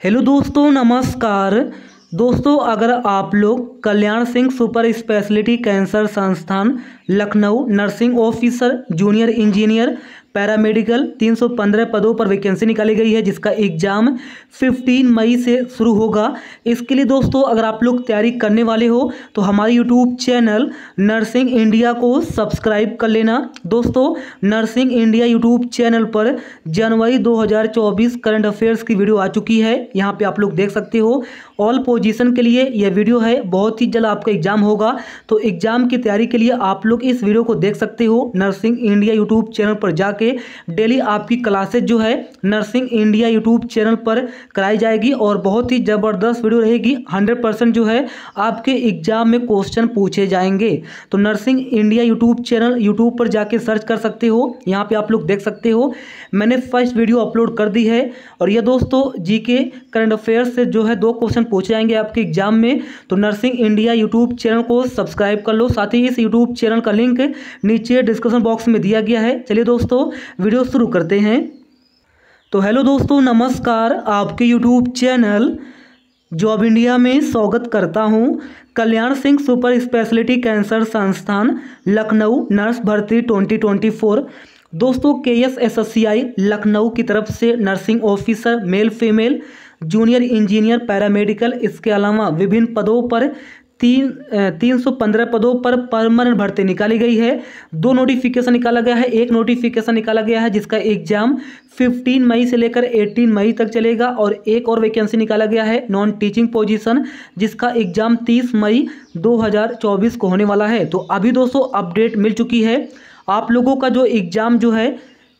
Hello दोस्तों, नमस्कार। दोस्तों, अगर आप लोग Kalyan Singh super speciality cancer संस्थान Lucknow nursing officer junior engineer paramedical 315 पदों पर वैकेंसी निकाली गई है, जिसका एग्ज़ाम 15 मई से शुरू होगा। इसके लिए दोस्तों, अगर आप लोग तैयारी करने वाले हो तो हमारे यूट्यूब चैनल नर्सिंग इंडिया को सब्सक्राइब कर लेना। दोस्तों, नर्सिंग इंडिया यूट्यूब चैनल पर जनवरी 2024 करंट अफेयर्स की वीडियो आ चुकी है। यहाँ पर आप लोग देख सकते हो, ऑल पोजीशन के लिए यह वीडियो है। बहुत ही जल्द आपका एग्ज़ाम होगा। तो एग्ज़ाम की तैयारी के लिए आप लोग इस वीडियो को देख सकते हो, नर्सिंग इंडिया यूट्यूब चैनल पर जाके। के डेली आपकी क्लासेज जो है नर्सिंग इंडिया यूट्यूब चैनल पर कराई जाएगी और बहुत ही ज़बरदस्त वीडियो रहेगी। हंड्रेड परसेंट जो है आपके एग्ज़ाम में क्वेश्चन पूछे जाएँगे। तो nursing India YouTube channel, YouTube पर जाके सर्च कर सकते हो। यहाँ पर आप लोग देख सकते हो। मैंने फ़र्स्ट वीडियो अपलोड कर दी है और यह दोस्तों जी के करंट अफेयर्स से जो है दो क्वेश्चन पूछे जाएँगे आपके एग्ज़ाम में। तो नर्सिंग इंडिया यूट्यूब चैनल को सब्सक्राइब कर लो। साथ ही इस यूट्यूब चैनल का लिंक नीचे डिस्क्रिप्शन बॉक्स में दिया गया है। चलिए दोस्तों वीडियो शुरू करते हैं। तो हेलो दोस्तों, नमस्कार आपके यूट्यूब चैनल जॉब इंडिया में स्वागत करता हूँ। Kalyan Singh super speciality cancer संस्थान, लखनऊ, नर्स भर्ती 2024 दोस्तों K S S S C I Lucknow की तरफ़ से nursing officer, male female, junior engineer, paramedical, इसके अलावा विभिन्न पदों पर तीन तीन सौ पंद्रह पदों पर परमानेंट भर्ती निकाली गई है। दो नोटिफिकेशन निकाला गया है, एक नोटिफिकेशन निकाला गया है, जिसका एग्ज़ाम 15 मई से लेकर 18 मई तक चलेगा और एक और वैकेंसी निकाला गया है नॉन टीचिंग पोजीशन जिसका एग्ज़ाम 30 मई 2024 को होने वाला है। तो अभी दोस्तों अपडेट मिल चुकी है। आप लोगों का जो एग्ज़ाम जो है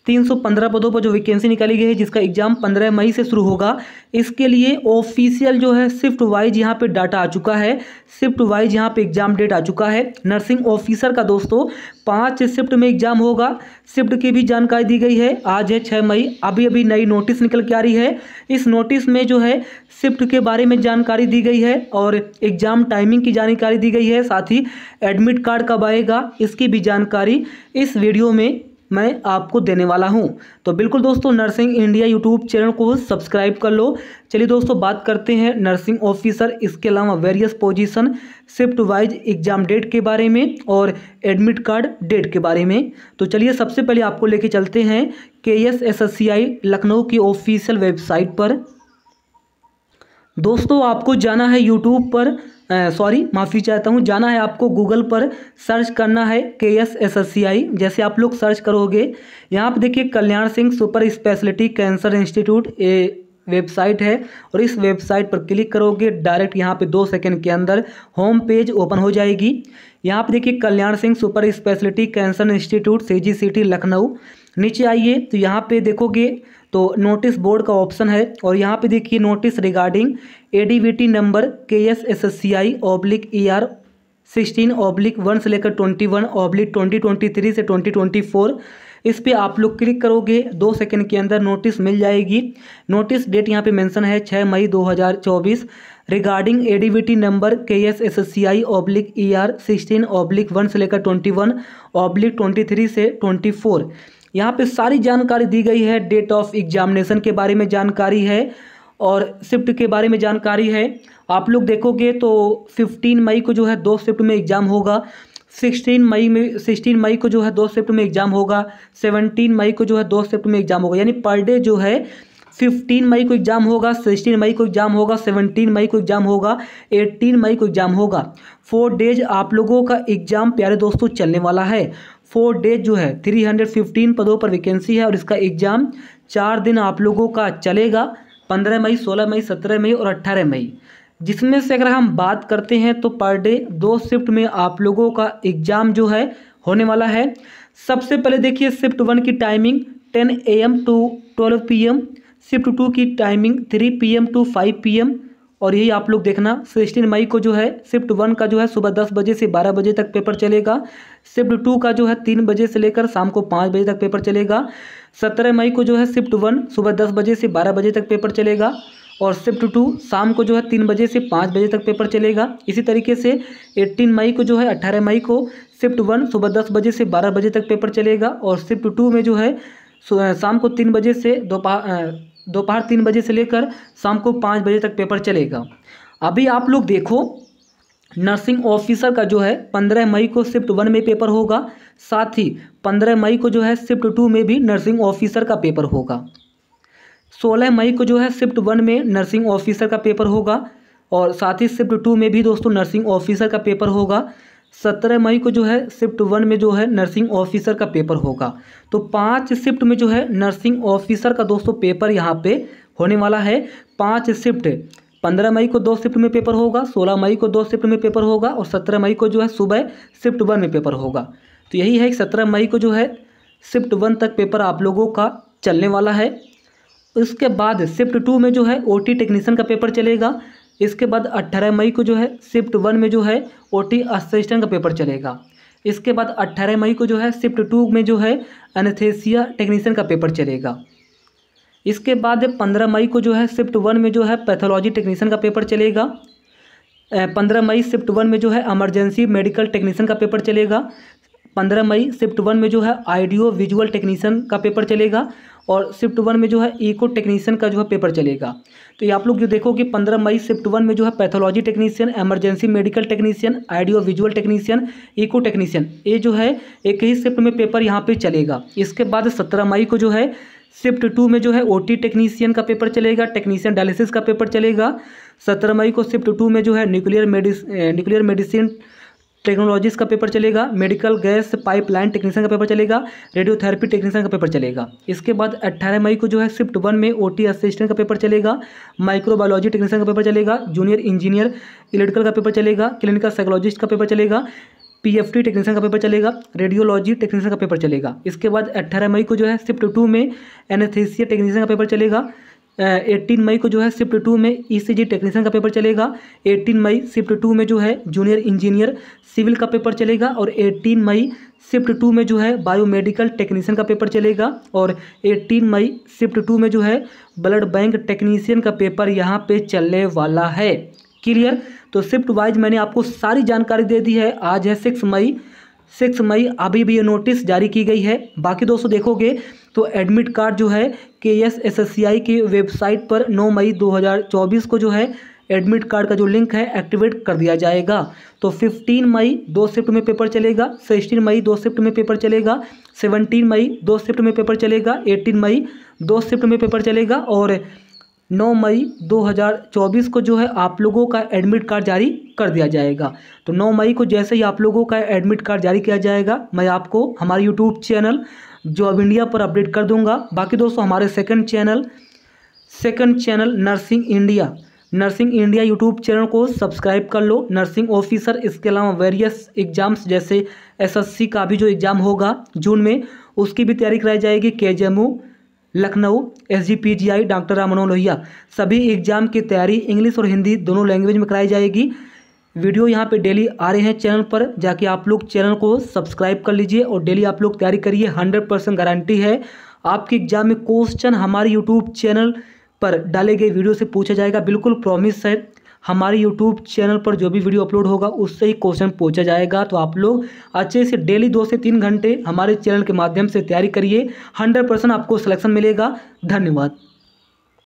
315 पदों पर जो वैकेंसी निकाली गई है, जिसका एग्ज़ाम 15 मई से शुरू होगा। इसके लिए ऑफिशियल जो है शिफ्ट वाइज यहाँ पे डाटा आ चुका है। शिफ्ट वाइज यहाँ पे एग्ज़ाम डेट आ चुका है। नर्सिंग ऑफिसर का दोस्तों, पाँच शिफ्ट में एग्ज़ाम होगा। शिफ्ट की भी जानकारी दी गई है। आज है छः मई। अभी अभी नई नोटिस निकल के आ रही है। इस नोटिस में जो है शिफ्ट के बारे में जानकारी दी गई है और एग्ज़ाम टाइमिंग की जानकारी दी गई है। साथ ही एडमिट कार्ड कब आएगा, इसकी भी जानकारी इस वीडियो में मैं आपको देने वाला हूँ। तो बिल्कुल दोस्तों, नर्सिंग इंडिया यूट्यूब चैनल को सब्सक्राइब कर लो। चलिए दोस्तों, बात करते हैं नर्सिंग ऑफिसर, इसके अलावा various position, shift wise exam date के बारे में और एडमिट कार्ड डेट के बारे में। तो चलिए, सबसे पहले आपको लेके चलते हैं K S S S C I Lucknow की ऑफिशियल वेबसाइट पर। दोस्तों, आपको जाना है यूट्यूब पर। सॉरी माफ़ी चाहता हूँ। जाना है आपको गूगल पर। सर्च करना है K S S S C I जैसे आप लोग सर्च करोगे। यहाँ पर देखिए Kalyan Singh super speciality cancer institute a website है। और इस वेबसाइट पर क्लिक करोगे डायरेक्ट यहाँ पे दो सेकंड के अंदर होम पेज ओपन हो जाएगी। यहाँ पे देखिए Kalyan Singh super speciality cancer institute C G C T Lucknow. नीचे आइए तो यहाँ पे देखोगे तो नोटिस बोर्ड का ऑप्शन है, और यहाँ पे देखिए notice regarding ADVT number K S S S C I oblique E R sixteen oblique one से लेकर twenty one oblique twenty twenty three से ट्वेंटी ट्वेंटी फोर इस पर आप लोग क्लिक करोगे, दो सेकंड के अंदर नोटिस मिल जाएगी। नोटिस डेट यहाँ पे मेंशन है छः मई 2024 regarding ADVT number K S S S C I oblique E R sixteen oblique one से लेकर twenty one oblique twenty three से ट्वेंटी फोर यहाँ पे सारी जानकारी दी गई है डेट ऑफ़ एग्जामिनेशन के बारे में जानकारी है और शिफ्ट के बारे में जानकारी है। आप लोग देखोगे तो 15 मई को जो है दो शिफ्ट में एग्ज़ाम होगा 16 मई में 16 मई को जो है दो शिफ्ट में एग्ज़ाम होगा 17 मई को जो है दो शिफ्ट में एग्ज़ाम होगा। यानी पर डे जो है 15 मई को एग्ज़ाम होगा 16 मई को एग्ज़ाम होगा 17 मई को एग्ज़ाम होगा 18 मई को एग्ज़ाम होगा। फोर डेज़ आप लोगों का एग्ज़ाम प्यारे दोस्तों, चलने वाला है। फोर डेज़ जो है थ्री हंड्रेड फिफ्टीन पदों पर वैकेंसी है और इसका एग्ज़ाम चार दिन आप लोगों का चलेगा, पंद्रह मई, सोलह मई, सत्रह मई और अट्ठारह मई। जिसमें से अगर हम बात करते हैं तो पर डे दो शिफ्ट में आप लोगों का एग्ज़ाम जो है, होने वाला है। सबसे पहले देखिए शिफ्ट वन की timing ten A M to twelve P M shift two की timing three P M to five P M और यही आप लोग देखना। सिक्सटीन मई को जो है, शिफ्ट वन का जो है सुबह दस बजे से बारह बजे तक पेपर चलेगा। शिफ्ट टू का जो है तीन बजे से लेकर शाम को पाँच बजे तक पेपर चलेगा। सत्रह मई को जो है शिफ्ट वन सुबह दस बजे से बारह बजे तक पेपर चलेगा और शिफ्ट टू शाम को जो है तीन बजे से पाँच बजे तक पेपर चलेगा। इसी तरीके से एट्टीन मई को जो है अट्ठारह मई को शिफ्ट वन सुबह दस बजे से बारह बजे तक पेपर चलेगा और शिफ्ट टू में जो है शाम को तीन बजे से दोपहर दोपहर तीन बजे से लेकर शाम को पाँच बजे तक पेपर चलेगा। अभी आप लोग देखो नर्सिंग ऑफिसर का जो है पंद्रह मई को शिफ्ट वन में पेपर होगा, साथ ही पंद्रह मई को जो है शिफ्ट टू में भी नर्सिंग ऑफिसर का पेपर होगा। सोलह मई को जो है शिफ्ट वन में नर्सिंग ऑफिसर का पेपर होगा और साथ ही शिफ्ट टू में भी दोस्तों नर्सिंग ऑफिसर का पेपर होगा। सत्रह मई को जो है शिफ्ट वन में जो है नर्सिंग ऑफिसर का पेपर होगा। तो पाँच शिफ्ट में जो है नर्सिंग ऑफिसर का दोस्तों पेपर यहाँ पे होने वाला है। पाँच शिफ्ट पंद्रह मई को दो शिफ्ट में पेपर होगा, सोलह मई को दो शिफ्ट में पेपर होगा और सत्रह मई को जो है सुबह शिफ्ट वन में पेपर होगा। तो यही है कि सत्रह मई को जो है शिफ्ट वन तक पेपर आप लोगों का चलने वाला है। इसके बाद शिफ्ट टू में जो है ओ टेक्नीशियन का पेपर चलेगा। इसके बाद अट्ठारह मई को जो है शिफ्ट वन में जो है ओ टी असिस्टेंट का पेपर चलेगा। इसके बाद अट्ठारह मई को जो है शिफ्ट टू में जो है एनेथेसिया टेक्नीशियन का पेपर चलेगा। इसके बाद पंद्रह मई को जो है शिफ्ट वन में जो है पैथोलॉजी टेक्नीशियन का पेपर चलेगा। पंद्रह मई शिफ्ट वन में जो है इमरजेंसी मेडिकल टेक्नीशियन का पेपर चलेगा। पंद्रह मई शिफ्ट वन में जो है आइडियो विजुअल टेक्नीशियन का पेपर चलेगा और शिफ्ट वन में जो है इको टेक्नीशियन का जो है पेपर चलेगा। तो ये आप लोग जो देखो कि पंद्रह मई शिफ्ट वन में जो है pathology technician emergency medical technician audio visual technician, echo technician, ये जो है एक ही शिफ्ट में पेपर यहाँ पे चलेगा। इसके बाद सत्रह मई को जो है शिफ्ट टू में जो है ओटी टेक्नीशियन का पेपर चलेगा टेक्नीशियन डायलिसिस का पेपर चलेगा। सत्रह मई को शिफ्ट टू में जो है nuclear medi nuclear medicine technologies का पेपर चलेगा मेडिकल गैस पाइपलाइन टेक्नीशियन का पेपर चलेगा रेडियोथेरेपी टेक्नीशियन का पेपर चलेगा। इसके बाद अट्ठारह मई को जो है शिफ्ट वन में ओटी असिस्टेंट का पेपर चलेगा माइक्रोबायोलॉजी टेक्नीशियन का पेपर चलेगा जूनियर इंजीनियर इलेक्ट्रिकल का पेपर चलेगा क्लिनिकल साइकोलॉजिस्ट का पेपर चलेगा पीएफटी टेक्नीशियन का पेपर चलेगा रेडियोलॉजी टेक्नीशियन का पेपर चलेगा। इसके बाद अट्ठारह मई को जो है शिफ्ट टू में एनेथेसिया टेक्नीशियन का पेपर चलेगा एट्टीन मई को जो है शिफ्ट टू में ईसीजी टेक्नीशियन का पेपर चलेगा एट्टीन मई शिफ्ट टू में जो है जूनियर इंजीनियर सिविल का पेपर चलेगा और एट्टीन मई शिफ्ट टू में जो है बायोमेडिकल टेक्नीशियन का पेपर चलेगा और एट्टीन मई शिफ्ट टू में जो है ब्लड बैंक टेक्नीशियन का पेपर यहाँ पे चलने वाला है। क्लियर तो शिफ्ट वाइज मैंने आपको सारी जानकारी दे दी है। आज है सिक्स मई। सिक्स मई, अभी भी ये नोटिस जारी की गई है। बाकी दोस्तों देखोगे तो एडमिट कार्ड जो है K S S S C I की वेबसाइट पर नौ मई 2024 को जो है एडमिट कार्ड का जो लिंक है एक्टिवेट कर दिया जाएगा। तो 15 मई दो शिफ्ट में पेपर चलेगा सिक्सटीन मई दो शिफ्ट में पेपर चलेगा 17 मई दो शिफ्ट में पेपर चलेगा 18 मई दो शिफ्ट में पेपर चलेगा और 9 मई 2024 को जो है आप लोगों का एडमिट कार्ड जारी कर दिया जाएगा। तो 9 मई को जैसे ही आप लोगों का एडमिट कार्ड जारी किया जाएगा, मैं आपको हमारे यूट्यूब चैनल जॉब इंडिया पर अपडेट कर दूँगा। बाकी दोस्तों, हमारे second channel second channel nursing India nursing India YouTube channel को सब्सक्राइब कर लो। नर्सिंग ऑफिसर इसके अलावा वेरियस एग्ज़ाम्स जैसे एसएससी का भी जो एग्ज़ाम होगा जून में, उसकी भी तैयारी कराई जाएगी। के Lucknow S G doctor Ram Manohar Lohia. सभी एग्ज़ाम की तैयारी इंग्लिश और हिंदी दोनों लैंग्वेज में कराई जाएगी। वीडियो यहाँ पे डेली आ रहे हैं चैनल पर, जाके आप लोग चैनल को सब्सक्राइब कर लीजिए और डेली आप लोग तैयारी करिए। हंड्रेड परसेंट गारंटी है। आपके एग्ज़ाम में क्वेश्चन हमारे यूट्यूब चैनल पर डाले गए वीडियो से पूछा जाएगा। बिल्कुल प्रॉमिस है। हमारे यूट्यूब चैनल पर जो भी वीडियो अपलोड होगा, उससे ही क्वेश्चन पूछा जाएगा। तो आप लोग अच्छे से डेली दो से तीन घंटे हमारे चैनल के माध्यम से तैयारी करिए। हंड्रेड आपको सलेक्शन मिलेगा। धन्यवाद।